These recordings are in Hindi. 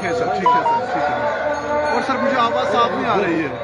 ठीक है सर, ठीक है सर, ठीक है और सर, मुझे आवाज़ साफ़ नहीं आ रही है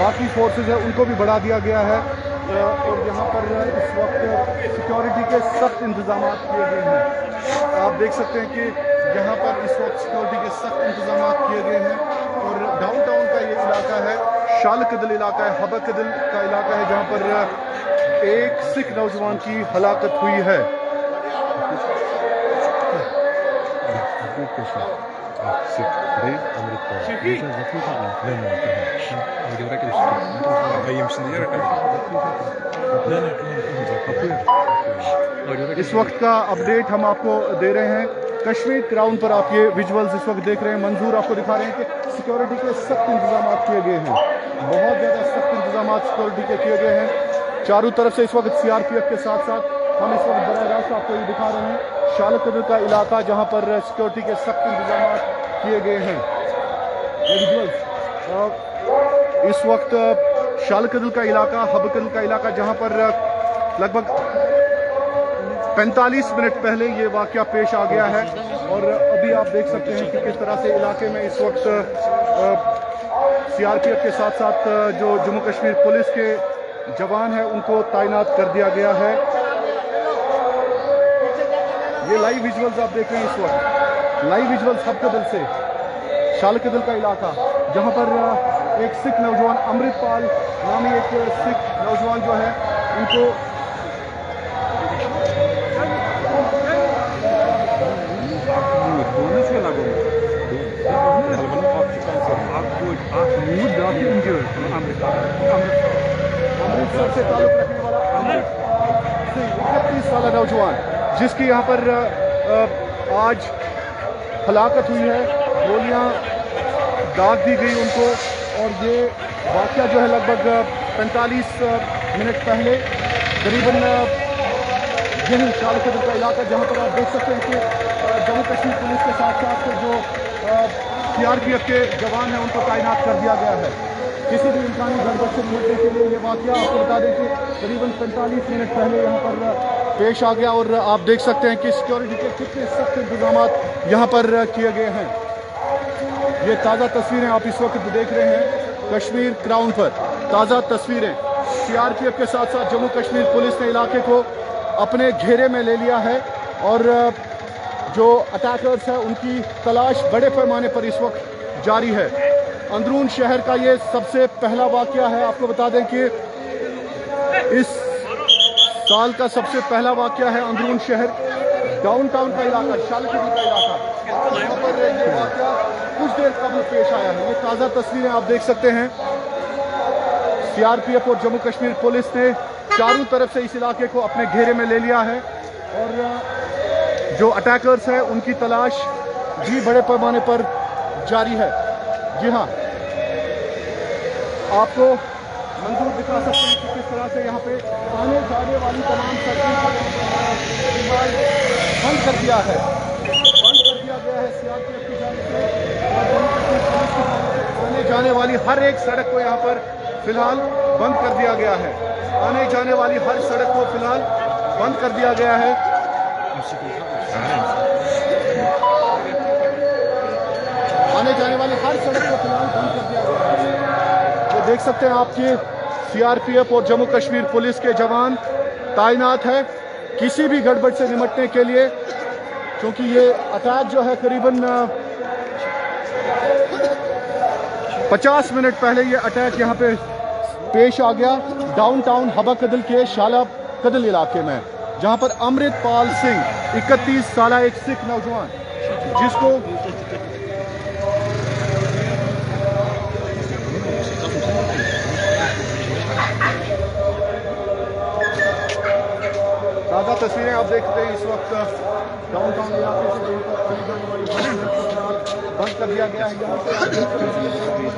बाकी फोर्सेज है, उनको भी बढ़ा दिया गया है। और यहाँ पर इस वक्त सिक्योरिटी के सख्त इंतज़ाम किए गए हैं। आप देख सकते हैं कि यहाँ पर इस वक्त सिक्योरिटी के सख्त इंतज़ाम किए गए हैं। और डाउन टाउन का ये इलाका है शाल कदल इलाका है हबा कदल का इलाका है, जहाँ पर एक सिख नौजवान की हलाकत हुई है. इस वक्त का अपडेट हम आपको दे रहे हैं। कश्मीर क्राउन पर आप ये विजुअल्स इस वक्त देख रहे हैं। मंजूर आपको दिखा रहे हैं कि सिक्योरिटी के सख्त इंतज़ाम किए गए हैं। बहुत ज़्यादा सख्त इंतज़ाम सिक्योरिटी के किए गए हैं। चारों तरफ़ से इस वक्त सीआरपीएफ के साथ साथ हम इस वक्त बरह रास्त आपको ये दिखा रहे हैं, शालकदर का इलाका जहाँ पर सिक्योरिटी के सख्त इंतज़ाम किए गए हैं। इस वक्त शालकदल का इलाका हबकदल का इलाका जहाँ पर लगभग 45 मिनट पहले ये वाक़ पेश आ गया है। और अभी आप देख सकते हैं कि किस तरह से इलाके में इस वक्त सीआरपीएफ के साथ साथ जो जम्मू कश्मीर पुलिस के जवान है, उनको तैनात कर दिया गया है। ये लाइव विजुअल्स आप देख रहे हैं इस वक्त। लाइव विजुअल सबके दिल से, शाल के दिल का इलाका, जहाँ पर एक सिख नौजवान, अमृतपाल नामी एक सिख नौजवान जो है, उनको अमृतसर से ताल्लुक रखने वाला इकतीस साल नौजवान, जिसकी यहाँ पर आज हलाकत हुई है। गोलियाँ दाग दी गई उनको और ये वाक़ जो है लगभग 45 मिनट पहले करीबन यही शालकदर का इलाका जहाँ पर आप देख सकते हैं कि जम्मू कश्मीर पुलिस के साथ साथ जो सीआरपीएफ के जवान हैं, उनको तैनात कर दिया गया है। किसी भी इंसानी गड़बड़ से निपटने के लिए ये वाक़ आपको बता दें कि करीबन 45 मिनट पहले यहाँ पर पेश आ गया और आप देख सकते हैं कि सिक्योरिटी के कितने सख्त इंतज़ाम यहाँ पर किए गए हैं। ये ताज़ा तस्वीरें आप इस वक्त देख रहे हैं कश्मीर क्राउन पर। ताज़ा तस्वीरें सीआरपीएफ के साथ साथ जम्मू कश्मीर पुलिस ने इलाके को अपने घेरे में ले लिया है और जो अटैकर्स हैं उनकी तलाश बड़े पैमाने पर इस वक्त जारी है। अंदरून शहर का ये सबसे पहला वाक़ है। आपको बता दें कि इस साल का सबसे पहला वाक्य है अंदरून शहर। डाउनटाउन का इलाका शालकुटी का इलाका। वाक्य कुछ देर कबल पेश आया है। ये ताज़ा तस्वीरें आप देख सकते हैं। सीआरपीएफ और जम्मू कश्मीर पुलिस ने चारों तरफ़ से इस इलाके को अपने घेरे में ले लिया है। और जो अटैकर्स हैं, उनकी तलाश भी बड़े पैमाने पर जारी है। जी हाँ। आपको मंजूर दिखा सकते हैं कि किस तरह से यहाँ पे आने जाने वाली तमाम सड़कें बंद कर दिया है। बंद कर दिया गया है सीआरपीएफ की आने जाने वाली हर एक सड़क को यहाँ पर फ़िलहाल बंद कर दिया गया है। आने जाने वाली हर सड़क को फ़िलहाल बंद कर दिया गया है। आने जाने वाली हर सड़क को फ़िलहाल बंद कर दिया गया है। देख सकते हैं आपके सीआरपीएफ और जम्मू कश्मीर पुलिस के जवान तैनात है किसी भी गड़बड़ से निपटने के लिए, क्योंकि ये अटैक जो है करीबन पचास मिनट पहले ये अटैक यहाँ पे पेश आ गया डाउनटाउन हबा कदल के शाला कदल इलाके में, जहाँ पर अमृतपाल सिंह 31 साल एक सिख नौजवान, जिसको ताज़ा तस्वीरें आप देखते हैं इस वक्त डाउन टाउन इलाके से बंद कर दिया गया है